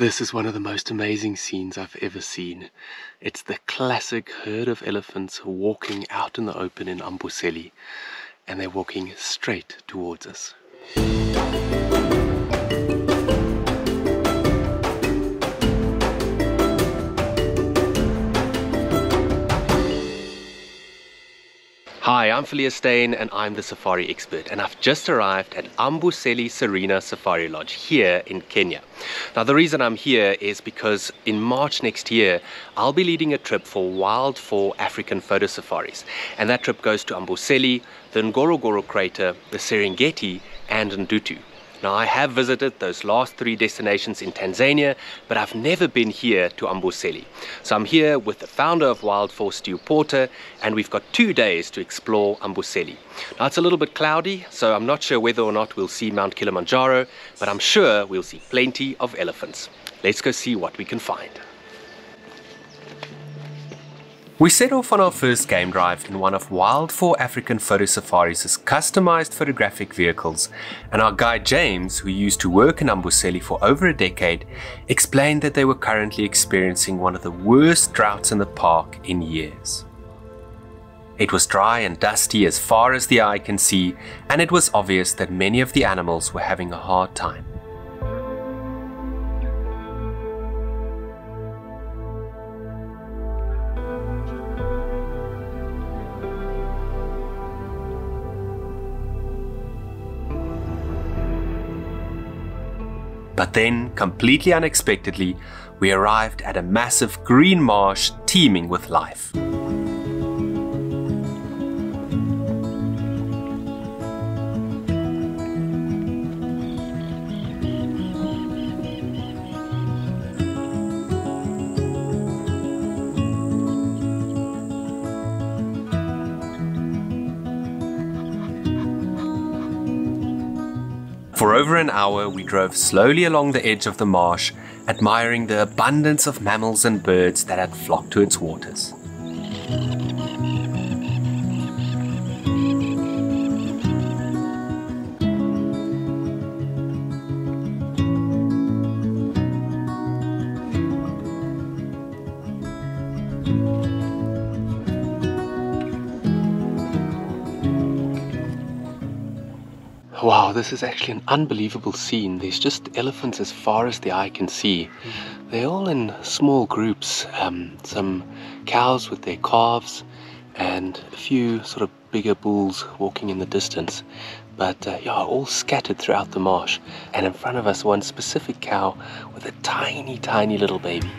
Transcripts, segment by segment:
This is one of the most amazing scenes I've ever seen. It's the classic herd of elephants walking out in the open in Amboseli, and they're walking straight towards us. Hi, I'm Phileas Steyn and I'm the safari expert and I've just arrived at Amboseli Serena Safari Lodge here in Kenya. Now the reason I'm here is because in March next year I'll be leading a trip for Wild 4 African photo safaris and that trip goes to Amboseli, the Ngorongoro crater, the Serengeti and Ndutu. Now, I have visited those last three destinations in Tanzania, but I've never been here to Amboseli. So I'm here with the founder of Wild 4 Stu Porter, and we've got two days to explore Amboseli. Now, it's a little bit cloudy, so I'm not sure whether or not we'll see Mount Kilimanjaro, but I'm sure we'll see plenty of elephants. Let's go see what we can find. We set off on our first game drive in one of Wild 4 African Photo Safaris' customized photographic vehicles, and our guide James, who used to work in Amboseli for over a decade, explained that they were currently experiencing one of the worst droughts in the park in years. It was dry and dusty as far as the eye can see, and it was obvious that many of the animals were having a hard time. But then, completely unexpectedly, we arrived at a massive green marsh teeming with life. For over an hour, we drove slowly along the edge of the marsh, admiring the abundance of mammals and birds that had flocked to its waters. Wow, this is actually an unbelievable scene. There's just elephants as far as the eye can see. They're all in small groups. Um, some cows with their calves, and a few sort of bigger bulls walking in the distance. But uh, yeah, all scattered throughout the marsh. And in front of us, one specific cow with a tiny, tiny little baby.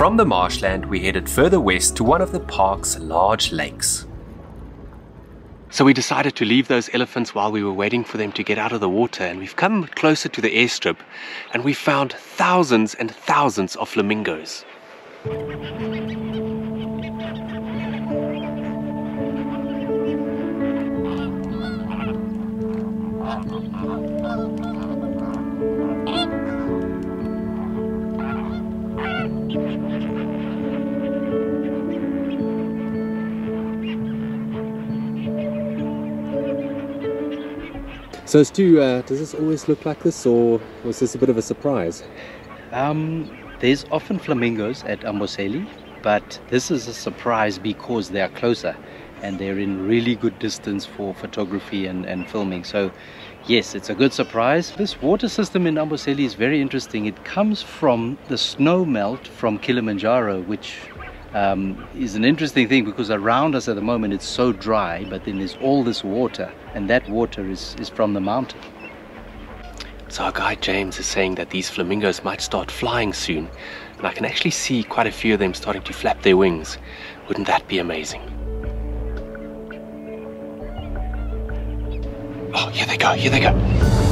From the marshland, we headed further west to one of the park's large lakes. So we decided to leave those elephants while we were waiting for them to get out of the water, and we've come closer to the airstrip, and we found thousands and thousands of flamingos. So, Stu, uh, does this always look like this, or was this a bit of a surprise? Um, there's often flamingos at Amboseli, but this is a surprise because they are closer and they're in really good distance for photography and, and filming. So, yes, it's a good surprise. This water system in Amboseli is very interesting. It comes from the snow melt from Kilimanjaro, which um, is an interesting thing because around us at the moment it's so dry, but then there's all this water, and that water is, is from the mountain. So our guide James is saying that these flamingos might start flying soon, and I can actually see quite a few of them starting to flap their wings. Wouldn't that be amazing? Oh, here they go, here they go.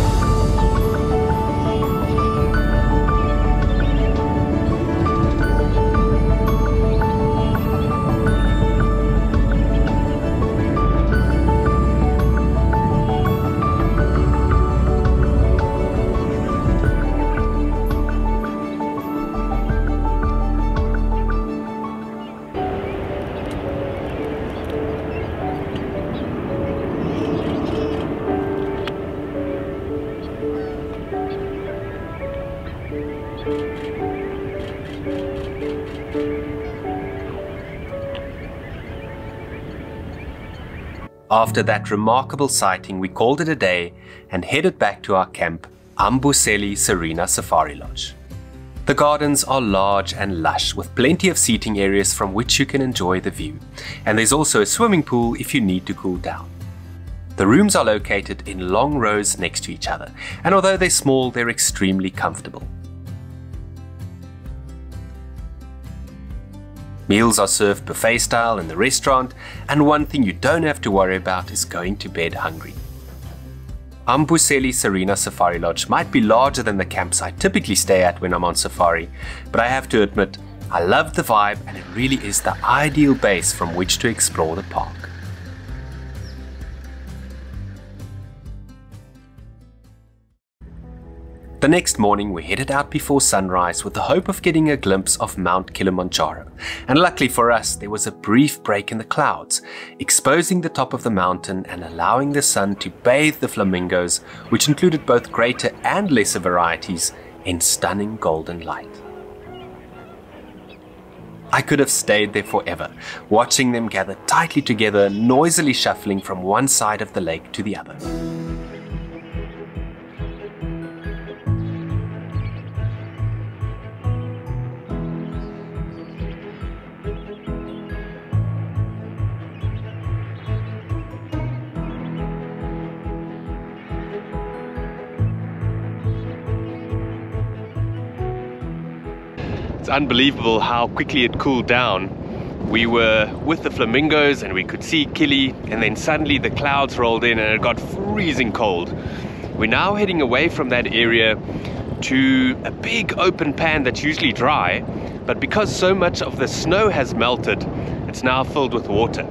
After that remarkable sighting, we called it a day and headed back to our camp, Amboseli Serena Safari Lodge. The gardens are large and lush with plenty of seating areas from which you can enjoy the view, and there's also a swimming pool if you need to cool down. The rooms are located in long rows next to each other, and although they're small, they're extremely comfortable. Meals are served buffet style in the restaurant, and one thing you don't have to worry about is going to bed hungry. Amboseli Serena Safari Lodge might be larger than the camps I typically stay at when I'm on safari, but I have to admit, I love the vibe and it really is the ideal base from which to explore the park. The next morning, we headed out before sunrise with the hope of getting a glimpse of Mount Kilimanjaro. And luckily for us, there was a brief break in the clouds, exposing the top of the mountain and allowing the sun to bathe the flamingos, which included both greater and lesser varieties, in stunning golden light. I could have stayed there forever, watching them gather tightly together, noisily shuffling from one side of the lake to the other. It's unbelievable how quickly it cooled down. We were with the flamingos and we could see Kili and then suddenly the clouds rolled in and it got freezing cold. We're now heading away from that area to a big open pan that's usually dry but because so much of the snow has melted it's now filled with water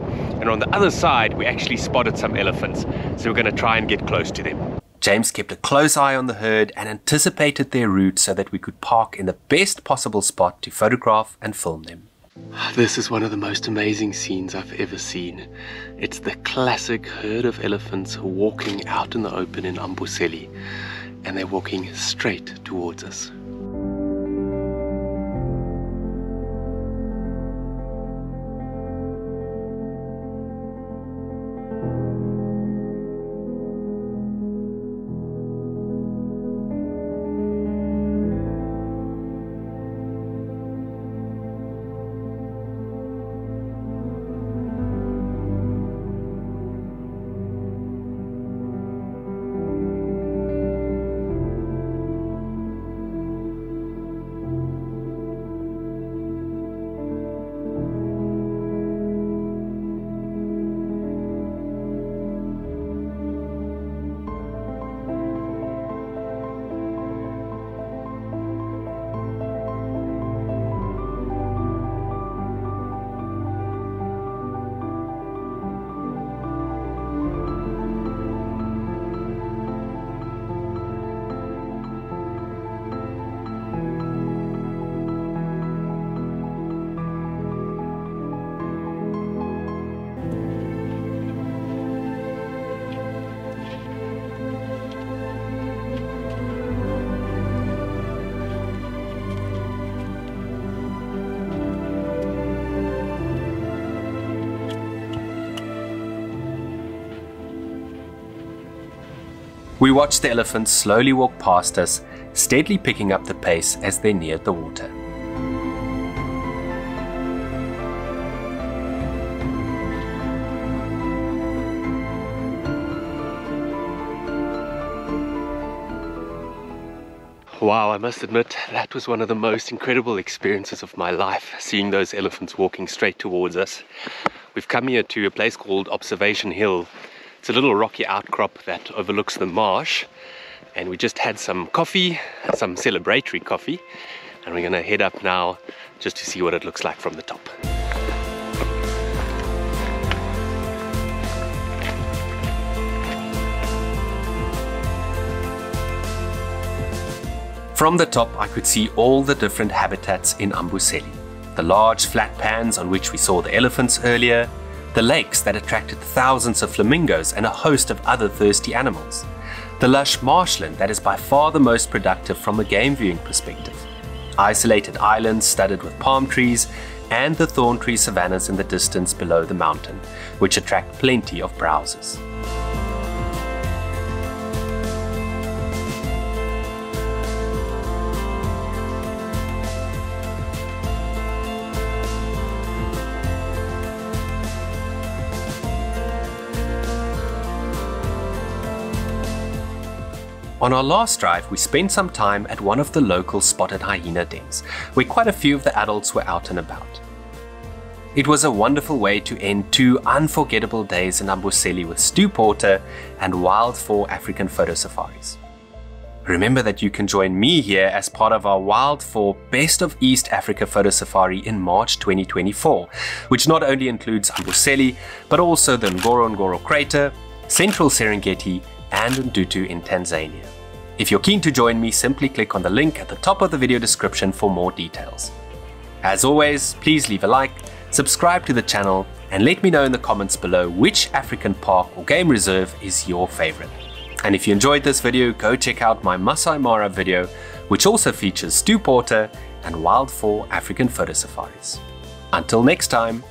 and on the other side we actually spotted some elephants so we're going to try and get close to them. James kept a close eye on the herd and anticipated their route so that we could park in the best possible spot to photograph and film them. This is one of the most amazing scenes I've ever seen. It's the classic herd of elephants walking out in the open in Amboseli, and they're walking straight towards us. We watched the elephants slowly walk past us, steadily picking up the pace as they neared the water. Wow, I must admit, that was one of the most incredible experiences of my life, seeing those elephants walking straight towards us. We've come here to a place called Observation Hill, it's a little rocky outcrop that overlooks the marsh and we just had some coffee, some celebratory coffee and we're gonna head up now just to see what it looks like from the top. From the top I could see all the different habitats in Amboseli. The large flat pans on which we saw the elephants earlier, the lakes that attracted thousands of flamingos and a host of other thirsty animals, the lush marshland that is by far the most productive from a game viewing perspective, isolated islands studded with palm trees, and the thorn tree savannas in the distance below the mountain, which attract plenty of browsers. On our last drive, we spent some time at one of the local spotted hyena dens, where quite a few of the adults were out and about. It was a wonderful way to end two unforgettable days in Amboseli with Stu Porter and Wild 4 African photo safaris. Remember that you can join me here as part of our Wild 4 Best of East Africa photo safari in March 2024, which not only includes Amboseli, but also the Ngorongoro crater, central Serengeti, and Ndutu in Tanzania. If you're keen to join me, simply click on the link at the top of the video description for more details. As always, please leave a like, subscribe to the channel, and let me know in the comments below which African park or game reserve is your favorite. And if you enjoyed this video, go check out my Masai Mara video, which also features Stu Porter and Wild 4 African photo safaris. Until next time,